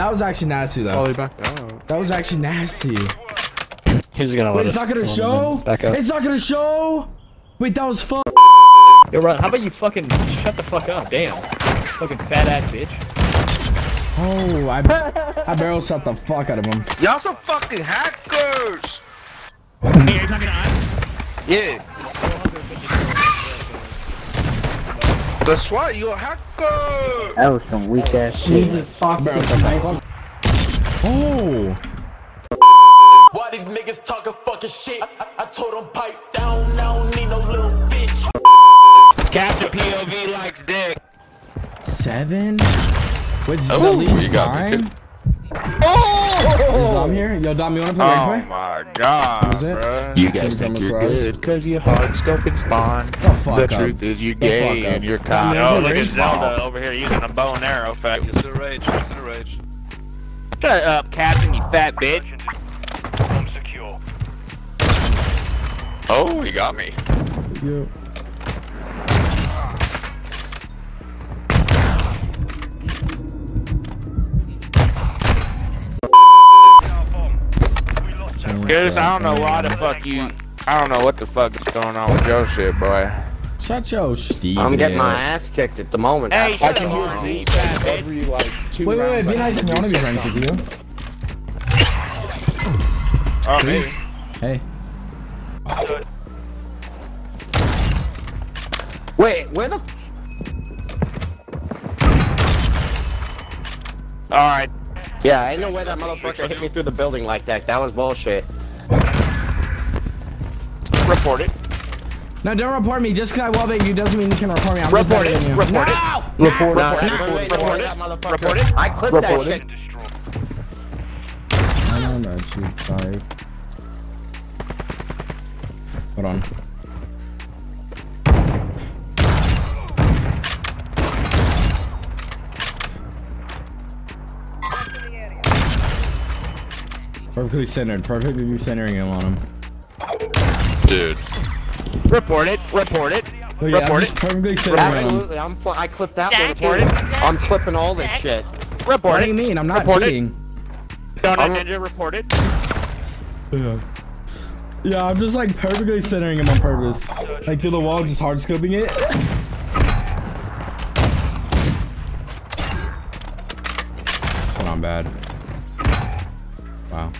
that was actually nasty though. Oh, Ollie back out. That was actually nasty. He's gonna let Wait, it's us not gonna show. and Back up. It's not gonna show. Wait, that was fun. Yo, Ron, how about you fucking shut the fuck up? Damn. Fucking fat ass bitch. Oh, I I barrel shot the fuck out of him. Y'all some fucking hackers! Hey, are you talking to us? Yeah. That's why you a hacker! That was some weak ass shit. Barrel shot the. Oh. Why these niggas talking fucking shit? I, I, I told them pipe down, I don't need no little bitch. Captain POV likes dick. Seven? Wait, did Oh, release you got me Slime? too. Is Dom here? Yo, Dom, you wanna play Oh Red my god, Is it? You guys think you're for good because you hard scope and spawn. The fuck The up. truth is you're The gay fuck and you're cock. Oh, look at Rage Zelda over here using a bow and arrow effect. It's a rage. It's a rage. Shut up, Captain, you fat bitch. Oh, he got me. Yo. Cause I don't know why the fuck you. I don't know what the fuck is going on with your shit, boy. Shut your Steve. I'm getting my ass kicked at the moment. Hey, That's shut why- up, you. Every like two Wait, wait, wait. Be nice to me. I do wanna be friends with you. Oh, me. Hey. Wait, where the? Alright. yeah, I know where that motherfucker hit me through the building like that. That was bullshit. Report it. No, don't report me. Just because I wallbait you doesn't mean you can report me. I'm Report better it. you. Report it. No! Report, no, it. wait, wait, wait, Report wait, it. that motherfucker. Report it. I clipped Report that it. shit. I know that. Sorry. Hold on. Perfectly centered. Perfectly centering him on him. Dude. Report it. Report it. Oh, yeah, I'm it. perfectly centering him. Absolutely, I'm. fu- I clipped that one Report it. I'm clipping all this shit. Report What do you mean? I'm not Report it. cheating. Donut I'm- Ninja, report it. Yeah. Yeah, I'm just like perfectly centering him on purpose. Like through the wall, just hard scoping it. Hold on, bad. Wow.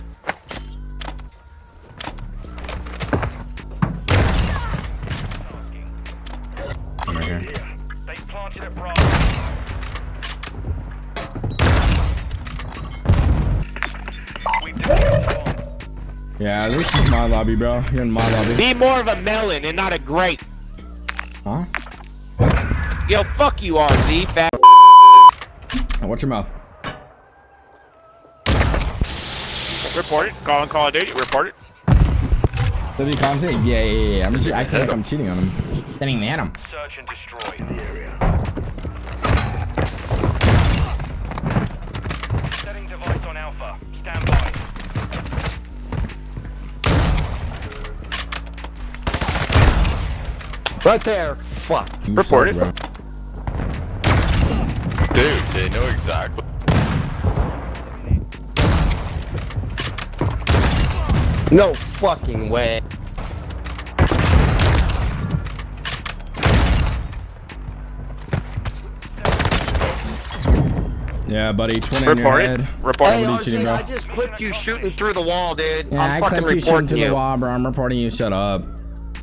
Yeah, this is my lobby, bro. You're in my lobby. Be more of a melon and not a grape. Huh? Yo, fuck you, RZ, fat. Now, watch your mouth. Report it. Call and Call of Duty. Report it. W content? Yeah, yeah, yeah. I'm just, I feel like I'm cheating on him. Getting at him. Search and destroy the area. Setting device on Alpha. Stand by. Right there. Fuck. You Report suck, it. bro. Dude, they know exactly. No fucking way. Yeah, buddy. 20 Report in your it. head. Report Hey, it. you shooting, bro? I just clipped you shooting through the wall, dude. Yeah, I'm I fucking clipped you shooting reporting to the wall, bro. I'm reporting you. Shut up.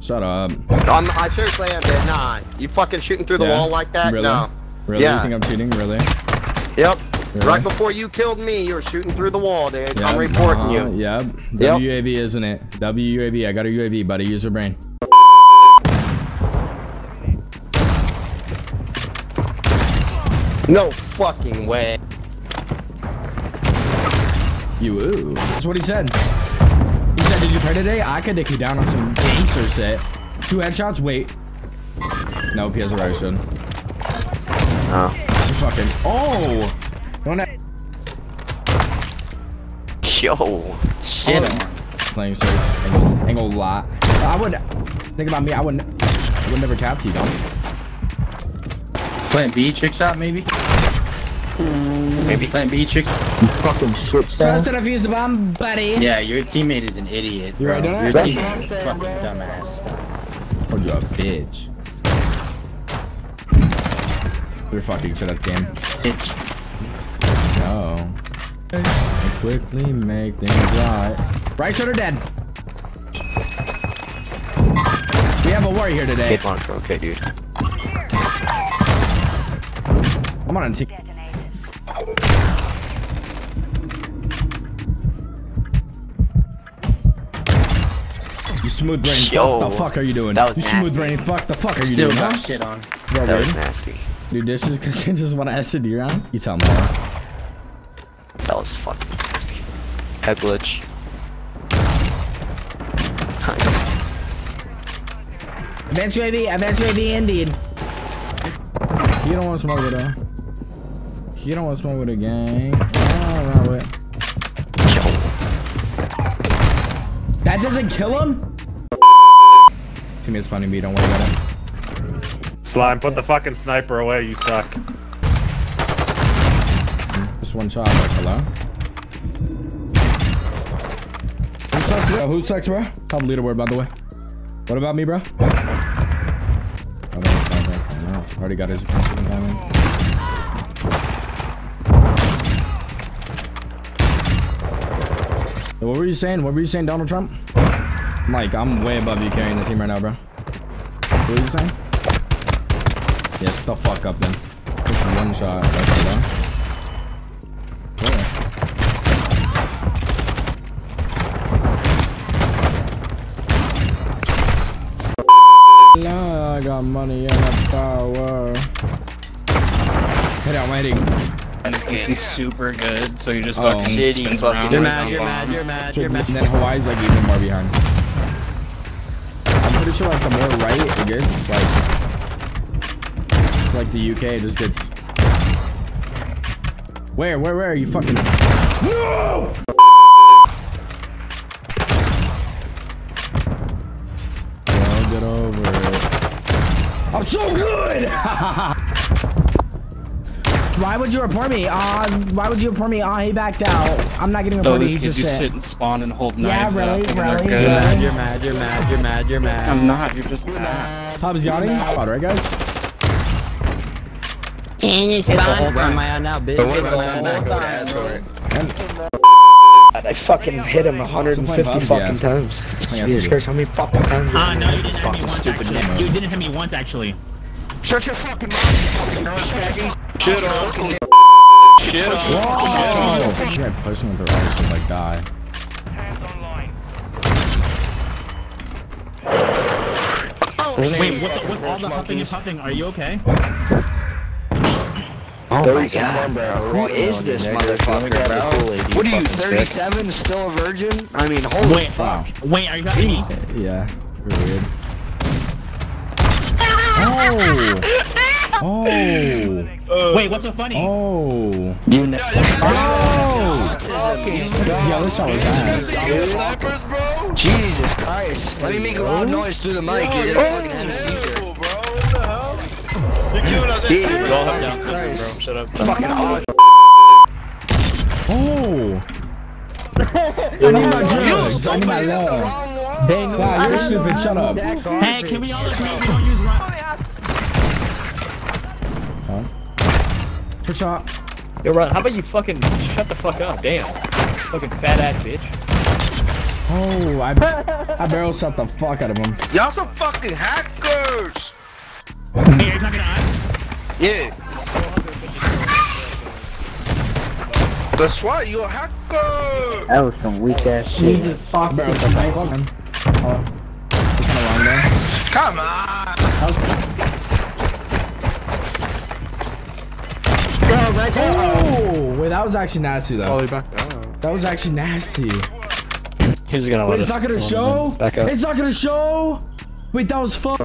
Shut up. I'm, I seriously am, dude. Nah, you fucking shooting through the Yeah? wall like that? Really? No. Really? Yeah. You think I'm cheating? Really? Yep. Really? Right before you killed me, you were shooting through the wall, dude. Yeah, I'm reporting uh-huh, you. Yep. Yep. WUAV, isn't it? WUAV. I got a UAV, buddy. Use your brain. No fucking way. You ooh. That's what he said. He said, did you pray today? I could take you down on some gangster shit. Two headshots? Wait. Nope, he has a rifle. Oh. You fucking. Oh! Don't have. Yo. Shit. Playing search. Ain't gonna, ain't gonna lie. I would. Think about me. I wouldn't. I would never cap you, though. Playing B, trick shot maybe? Maybe plant B chick. Fucking shit Trust to defuse the bomb, buddy. Yeah, your teammate is an idiot. You right Your that? teammate is a fucking dumbass. Oh, you a bitch. We're fucking shit at the game. Bitch. No. I quickly make things right. Right shoulder dead. We have a war here today. Hit launcher, okay, dude. I'm on a team. You smooth brain. Yo, Fuck the fuck are you doing? that was you smooth nasty. brain. Fuck the fuck are you Still doing? got shit on. Bro, That was nasty. Dude, this is because you just want to SD round? You tell me. That. That was fucking nasty. Head glitch. Nice. Advance UAV, advance UAV indeed. You don't want to smoke with her. You don't want to smoke with a gang. Oh, no, wait. That doesn't kill him? Teammate's spawning me, don't worry about it. Slime, put the fucking sniper away, you suck. Just one shot, like, hello? Who sucks, bro? Who sucks, bro? Top leaderboard, by the way. What about me, bro? Already got his diamond. So what were you saying? What were you saying, Donald Trump? Mike, I'm way above you carrying the team right now, bro. What were you saying? Yeah, shut the fuck up then. Just one shot. That's it, huh? Yeah. Nah, I got money and a power. Hit out, waiting. He's super good, so he just Oh. fucking Shitty spins fucking around. You're mad, you're mad, you're mad, you're mad. And then Hawaii's like even more behind. Sure like the more right it gets, like like the UK just gets. Where, where, where are you fucking? No! Well, get over it. I'm so good. Why would you report me? Uh, why would you report me? Uh, he backed out. I'm not getting reported. Those He's kids just just sit and spawn and hold Yeah, knives really, up, thinking really, they're really. You're mad, you're mad, you're mad, you're mad, you're mad. I'm not, you're just mad. Hobbs yawning. Spot, right, guys? Where am I at now, bitch? I fucking hit him 150 fucking yeah. times. Yeah, Jesus Christ, how many fucking times? Ah, no, you didn't hit me fucking once stupid actually. You didn't hit me once actually. Shut your fucking mouth, you fucking nerd Shit on. Shit on. Whoa! I think I pushed him with the right should like die. Wait, what's up with all the huffing and puffing? Are you okay? Oh my god, bro. Who is this motherfucker, bro? What are you, 37? Still a virgin? I mean, holy Wait, fuck. wait, are you talking me? Yeah, you're weird. Oh! Oh! Wait, what's so funny? Oh! You know. Oh! Yeah, this shot was ass. Snipers, bro. Jesus Christ. Let me make a loud noise through the mic. You're gonna fucking have a seizure. bro. What the hell? You're killing us. Jesus We all have down bro. Shut up. Fucking odd. Oh! oh. I need my drugs. I need my love. Wow, you're stupid. Shut up. Hey, can we all agree we don't use run? Trick shot. Yo, Ron, how about you fucking shut the fuck up? Damn. Fucking fat ass bitch. Oh, I, I barrel shot the fuck out of him. Y'all some fucking hackers. Hey, are you talking to us? Yeah. The SWAT, you a hacker. That was some weak ass shit. I barrel shot the fuck out of him. It's kind of long there. Come on. That was Oh, wait, that was actually nasty though. Oh, back down. That was actually nasty. He's gonna Wait, let it's us. not gonna show. Back up. It's not gonna show. Wait, that was fun.